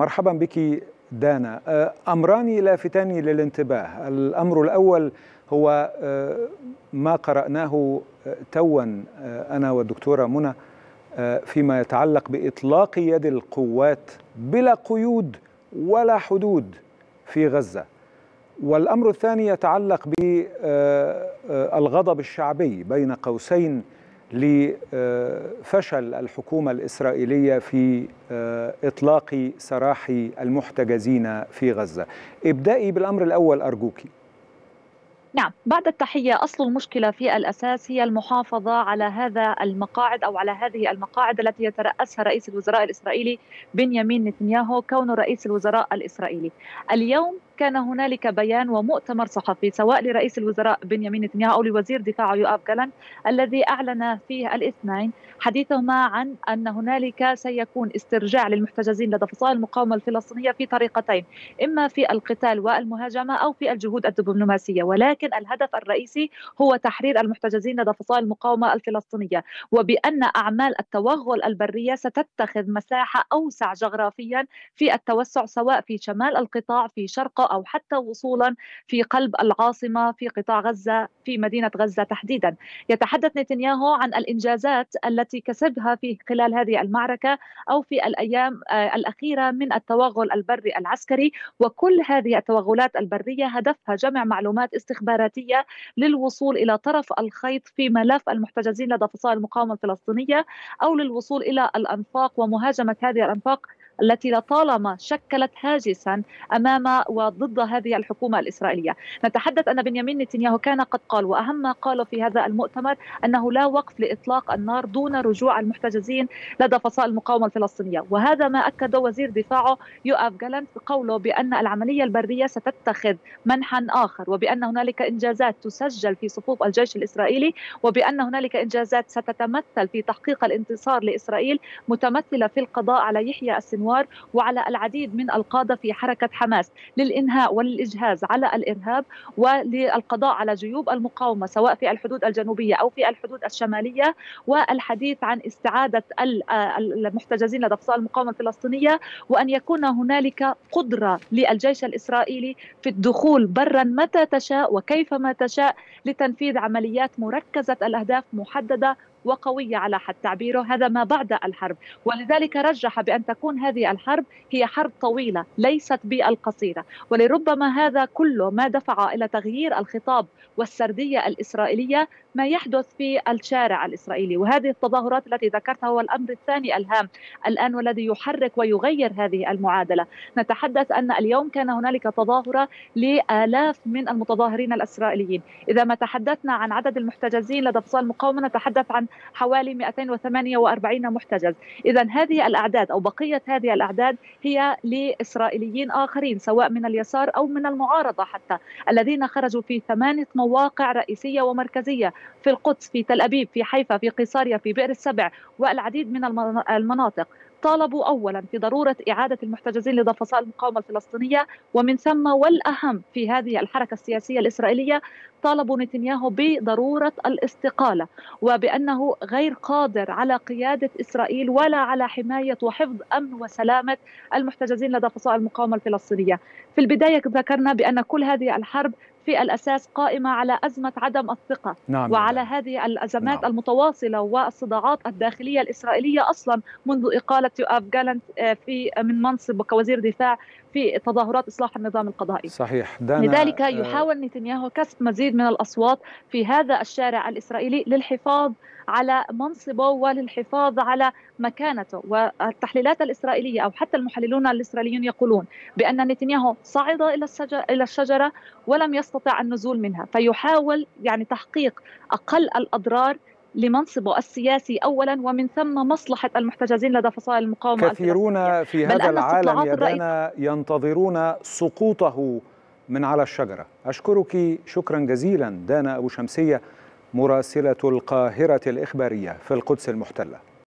مرحبا بك دانا. أمران لافتان للانتباه. الأمر الأول هو ما قرأناه توا أنا والدكتورة منى فيما يتعلق بإطلاق يد القوات بلا قيود ولا حدود في غزة. والأمر الثاني يتعلق بالغضب الشعبي بين قوسين لفشل الحكومة الإسرائيلية في إطلاق سراح المحتجزين في غزة. ابدأي بالأمر الأول أرجوكي. نعم بعد التحية أصل المشكلة في الأساس هي المحافظة على هذا المقاعد أو على هذه المقاعد التي يترأسها رئيس الوزراء الإسرائيلي بنيامين نتنياهو كونه رئيس الوزراء الإسرائيلي. اليوم كان هنالك بيان ومؤتمر صحفي سواء لرئيس الوزراء بنيامين نتنياهو أو لوزير دفاعه يؤاف جالان الذي أعلن فيه الاثنين حديثهما عن أن هنالك سيكون استرجاع للمحتجزين لدى فصائل المقاومة الفلسطينية في طريقتين إما في القتال والمهاجمة أو في الجهود الدبلوماسية ولكن الهدف الرئيسي هو تحرير المحتجزين لدى فصائل المقاومة الفلسطينية وبأن أعمال التوغل البرية ستتخذ مساحة أوسع جغرافيا في التوسع سواء في شمال القطاع في شرقه أو حتى وصولا في قلب العاصمة في قطاع غزة في مدينة غزة تحديدا. يتحدث نتنياهو عن الإنجازات التي كسبها في خلال هذه المعركة أو في الأيام الأخيرة من التوغل البري العسكري وكل هذه التوغلات البرية هدفها جمع معلومات استخباراتية للوصول إلى طرف الخيط في ملف المحتجزين لدى فصائل المقاومة الفلسطينية أو للوصول إلى الأنفاق ومهاجمة هذه الأنفاق التي لطالما شكلت هاجسا أمام وضد هذه الحكومة الإسرائيلية، نتحدث أن بنيامين نتنياهو كان قد قال وأهم ما قاله في هذا المؤتمر أنه لا وقف لإطلاق النار دون رجوع المحتجزين لدى فصائل المقاومة الفلسطينية، وهذا ما اكده وزير دفاعه يؤاف جالنت بقوله بأن العملية البرية ستتخذ منحا آخر وبأن هنالك إنجازات تسجل في صفوف الجيش الإسرائيلي وبأن هنالك إنجازات ستتمثل في تحقيق الانتصار لإسرائيل متمثلة في القضاء على يحيى السنوار. وعلى العديد من القادة في حركة حماس للإنهاء وللاجهاز على الإرهاب وللقضاء على جيوب المقاومة سواء في الحدود الجنوبية أو في الحدود الشمالية. والحديث عن استعادة المحتجزين لدى فصائل المقاومة الفلسطينية وأن يكون هنالك قدرة للجيش الإسرائيلي في الدخول برا متى تشاء وكيفما تشاء لتنفيذ عمليات مركزة الأهداف محددة وقوية على حد تعبيره هذا ما بعد الحرب. ولذلك رجح بأن تكون هذه الحرب هي حرب طويلة ليست بالقصيرة. ولربما هذا كله ما دفع إلى تغيير الخطاب والسردية الإسرائيلية ما يحدث في الشارع الإسرائيلي. وهذه التظاهرات التي ذكرتها هو الأمر الثاني الهام الآن والذي يحرك ويغير هذه المعادلة. نتحدث أن اليوم كان هنالك تظاهرة لآلاف من المتظاهرين الإسرائيليين. إذا ما تحدثنا عن عدد المحتجزين لدى فصائل المقاومه نتحدث عن حوالي 248 محتجز. إذا هذه الأعداد أو بقية هذه الأعداد هي لإسرائيليين آخرين سواء من اليسار أو من المعارضة حتى الذين خرجوا في ثمانية مواقع رئيسية ومركزية. في القدس في تل أبيب في حيفا في قيصاريا في بئر السبع والعديد من المناطق. طالبوا اولا في ضرورة إعادة المحتجزين لدى فصائل المقاومة الفلسطينية ومن ثم والأهم في هذه الحركة السياسية الإسرائيلية طالبوا نتنياهو بضرورة الاستقالة وبأنه غير قادر على قيادة إسرائيل ولا على حماية وحفظ أمن وسلامة المحتجزين لدى فصائل المقاومة الفلسطينية. في البداية ذكرنا بأن كل هذه الحرب في الأساس قائمة على أزمة عدم الثقة نعم وعلى نعم. هذه الأزمات نعم. المتواصلة والصداعات الداخلية الإسرائيلية أصلا منذ إقالة يؤاف جالنت في من منصب كوزير دفاع في تظاهرات إصلاح النظام القضائي. صحيح لذلك يحاول نتنياهو كسب مزيد من الأصوات في هذا الشارع الإسرائيلي للحفاظ على منصبه وللحفاظ على مكانته والتحليلات الإسرائيلية أو حتى المحللون الإسرائيليون يقولون بأن نتنياهو صعد إلى إلى الشجرة ولم يستطع النزول منها فيحاول يعني تحقيق أقل الأضرار لمنصبه السياسي اولا ومن ثم مصلحة المحتجزين لدى فصائل المقاومة كثيرون في هذا العالم يدانا ينتظرون سقوطه من على الشجرة. أشكرك شكرا جزيلا دانا أبو شمسية مراسلة القاهرة الإخبارية في القدس المحتلة.